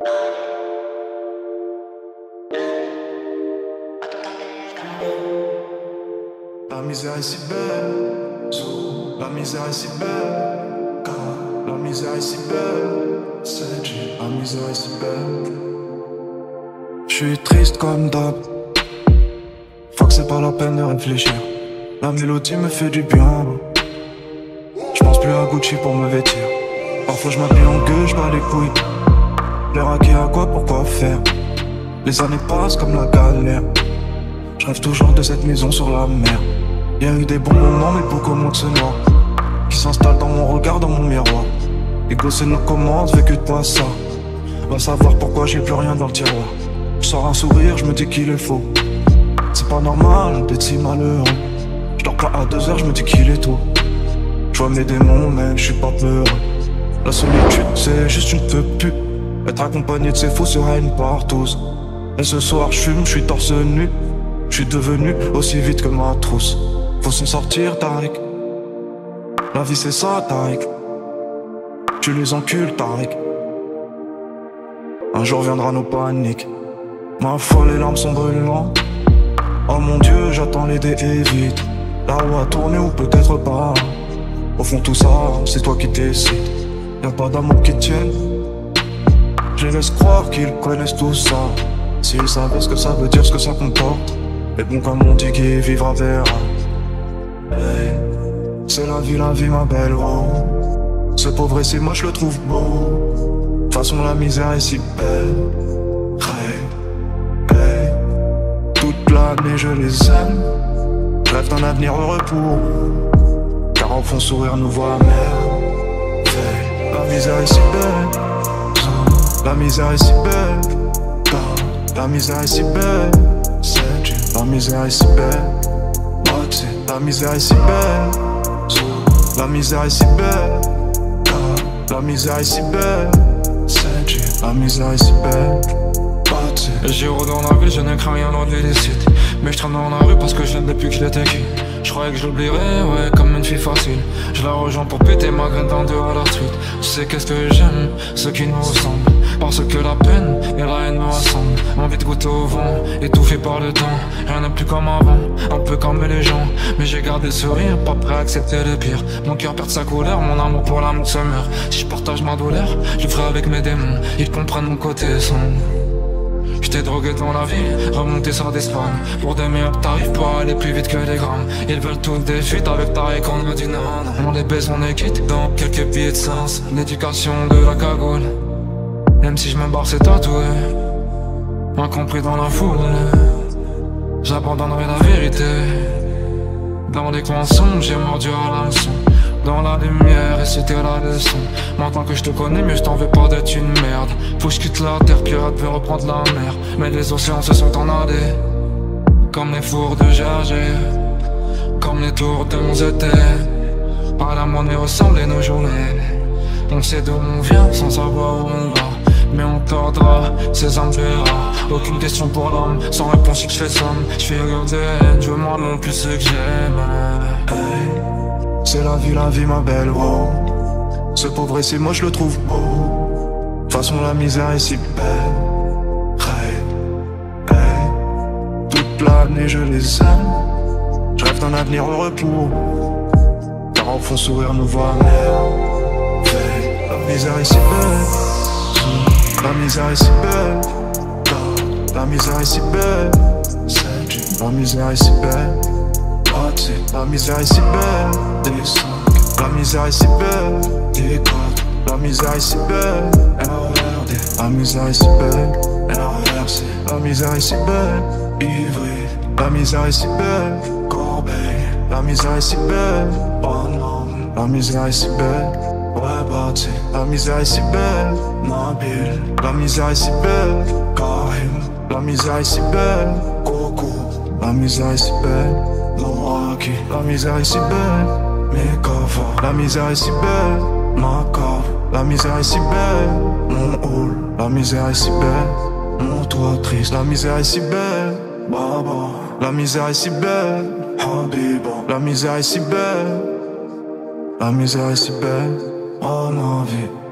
La misère est si belle, la misère est si belle, car la misère est si belle, c'est Dieu, la misère est si belle. Je suis triste comme d'hab, que c'est pas la peine de réfléchir. La mélodie me fait du bien, je pense plus à Gucci pour me vêtir. Parfois je m'habille en gueule, je bats les couilles. L'air à qui à quoi, pourquoi faire Les années passent comme la galère. Je rêve toujours de cette maison sur la mer. Y'a eu des bons moments, mais beaucoup moins de ce noir qui s'installe dans mon regard, dans mon miroir. Les gosses nos commandes, vécu de pas ça. Va savoir pourquoi j'ai plus rien dans le tiroir. Je sors un sourire, je me dis qu'il est faux. C'est pas normal d'être si malheureux. Je dors pas à deux heures, je me dis qu'il est tôt. Je vois mes démons, mais je suis pas peureux. La solitude, c'est juste une peu pute. Être accompagné de ces fous sera une partouze. Et ce soir, je fume, suis torse nu. Je suis devenu aussi vite que ma trousse. Faut s'en sortir, Tariq. La vie c'est ça, Tariq. Tu les encules, Tariq. Un jour viendra nos paniques. Ma foi, les larmes sont brûlantes. Oh mon dieu, j'attends les dés et vite. La roue a tourné ou peut-être pas. Au fond, tout ça, c'est toi qui décides. Y'a pas d'amour qui tienne. Je laisse croire qu'ils connaissent tout ça. S'ils savaient ce que ça veut dire, ce que ça comporte. Mais bon, comme on dit, qui vivra verra. Hey, c'est la vie, la vie, ma belle. Oh. Ce pauvre c'est moi, je le trouve beau. De toute façon, la misère est si belle. Hey, hey. Toute l'année, je les aime. Rêve d'un avenir heureux pour Car en fond, sourire nous voit mère. Hey, la misère est si belle. La misère est si belle. La misère est si belle. C'est. La misère est si belle. La misère est si belle. La misère est si belle. La misère est si belle. C'est. La misère est si belle. J'irai dans la ville, je ne crains rien dans l'illicite Mais je traîne dans la rue parce que je l'aime depuis que je l'étais Je croyais que je l'oublierais, ouais, comme une fille facile. Je la rejoins pour péter ma graine deux à la street Tu sais qu'est-ce que j'aime, ceux qui nous ressemblent Parce que la peine et la haine me rassemblent. Envie de goûter au vent, étouffé par le temps. Rien n'est plus comme avant, un peu comme les gens. Mais j'ai gardé le sourire, pas prêt à accepter le pire. Mon cœur perd sa couleur, mon amour pour l'amour se meurt Si je partage ma douleur, je le ferai avec mes démons. Ils comprennent mon côté sombre J't'ai drogué dans la vie, remonté sur des spawns. Pour des meilleurs tarifs, pour aller plus vite que les grammes. Ils veulent toutes des fuites avec Tariq, on a dit non, On les baise, on est quitte dans quelques billets de sens. L'éducation de la cagoule. Même si je me barre, c'est tatoué. Incompris dans la foule. J'abandonnerai la vérité. Dans les coins sombres, j'ai mordu à l'hameçon dans la lumière et c'était la leçon. Maintenant que je te connais mais je t'en veux pas d'être une merde. Faut que quitte la terre, pirate veut reprendre la mer. Mais les océans se sont en allés Comme les fours de Gerger Comme les tours de mon À la monnaie ressemblent nos journées. On sait d'où on vient sans savoir où on va. Mais on tordra, ces âmes verra Aucune question pour l'homme, sans réponse si je fais somme. Je fais regarder, je veux moi non plus ce que j'aime. C'est la vie, la vie, ma belle, wow. Ce pauvre c'est moi, je le trouve beau. De façon, la misère est si belle. Hey, hey. Toute l'année, je les aime. Je rêve d'un avenir heureux pour Car au fond, sourire nous voit mère. Hey, la misère est si belle. La misère est si belle. La misère est si belle. La misère est si belle. La misère est si belle, des 5 La misère est si belle, des 4 La misère est si belle, LRD La misère est si belle, LRC La misère est si belle, Ivry La misère est si belle, Corbeil La misère est si belle, Bonhomme La misère est si belle, ouais, La misère est si belle, Nabil La misère est si belle, Karim La misère est si belle, Coco La misère est si belle la misère est si belle, mes coffres La misère est si belle, ma cave La misère est si belle, mon hall. La misère est si belle, mon toit triste. La misère est si belle, baba. La misère est si belle, habiba. La misère est si belle La misère est si belle, oh ma vie